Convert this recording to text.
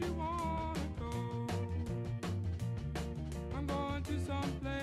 you wanna go. I'm going to someplace.